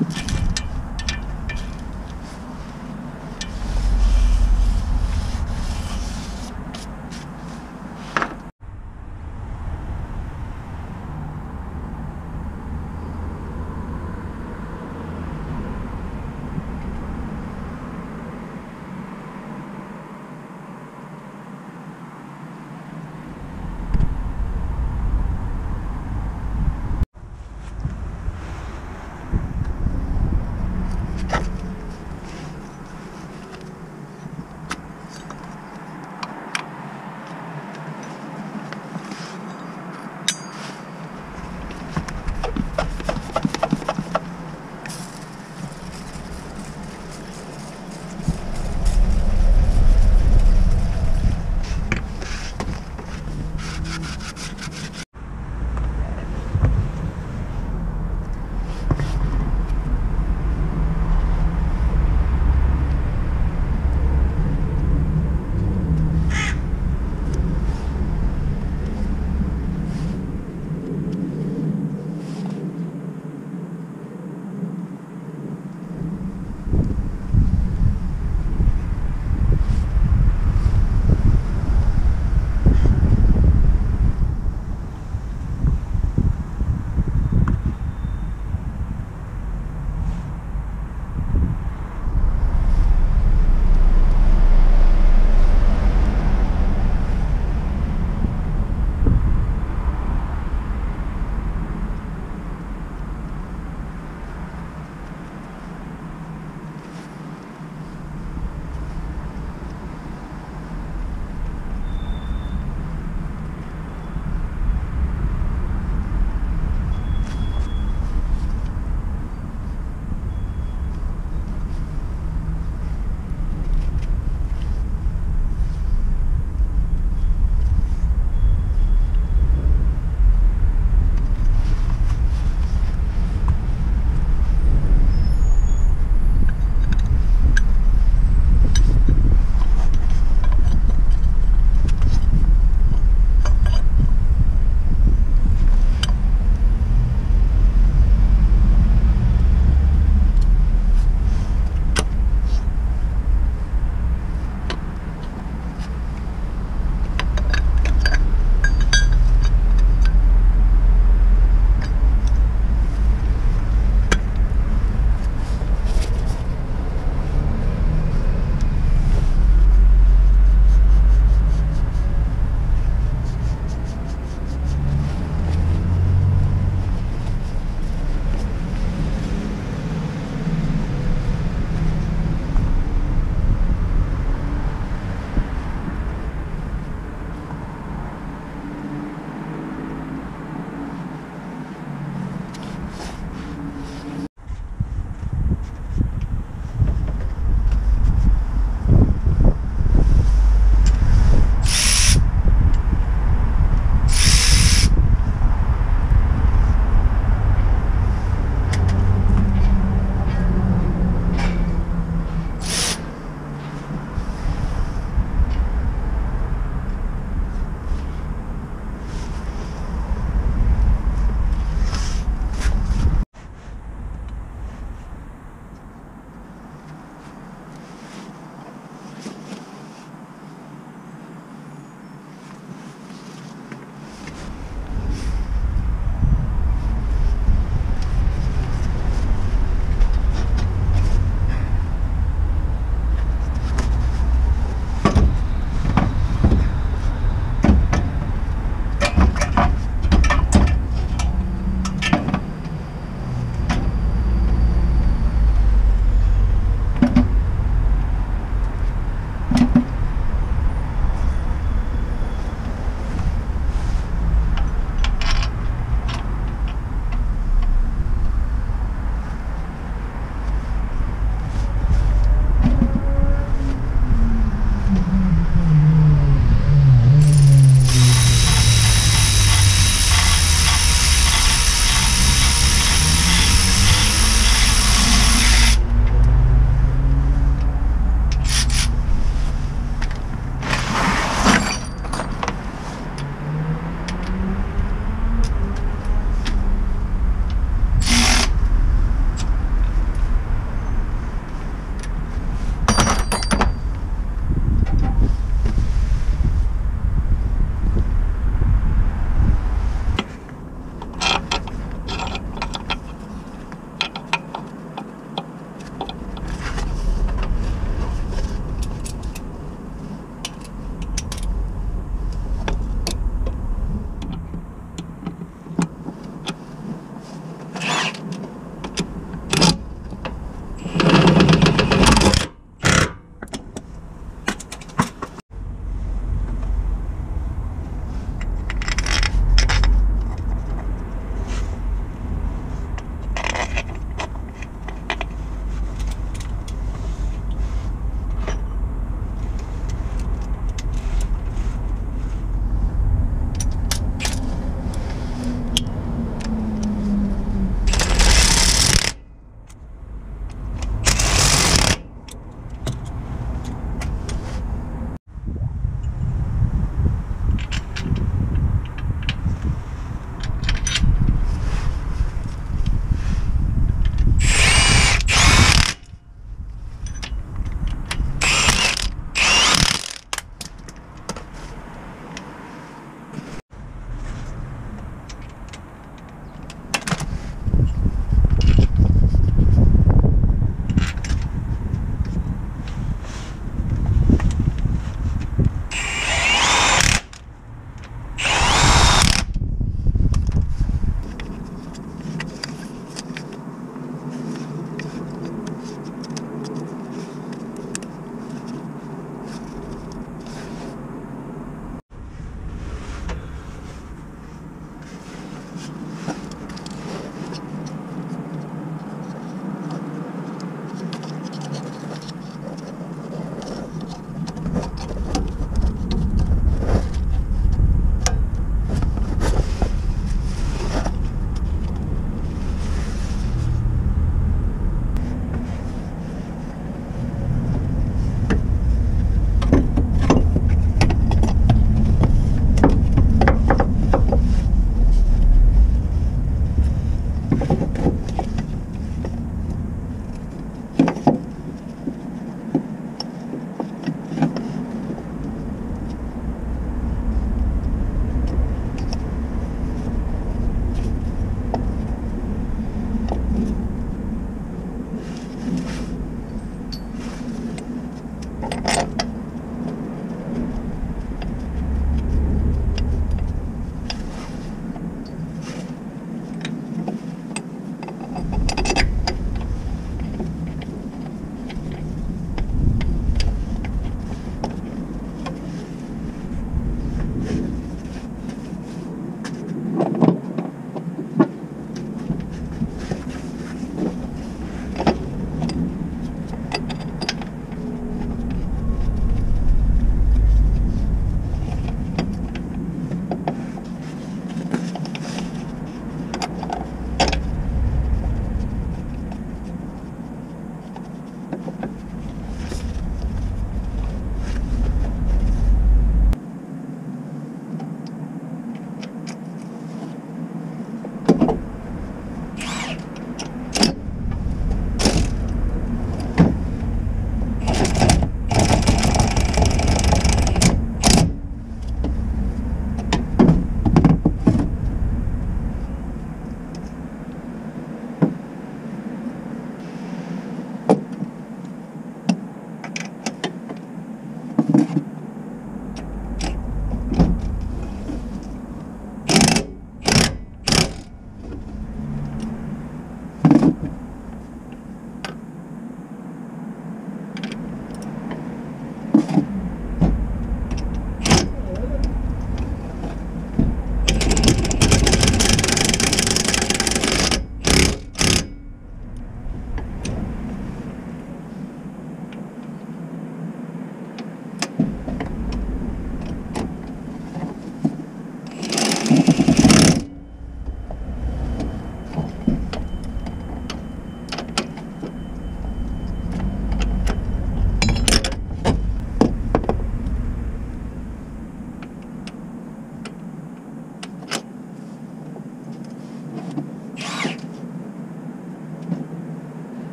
you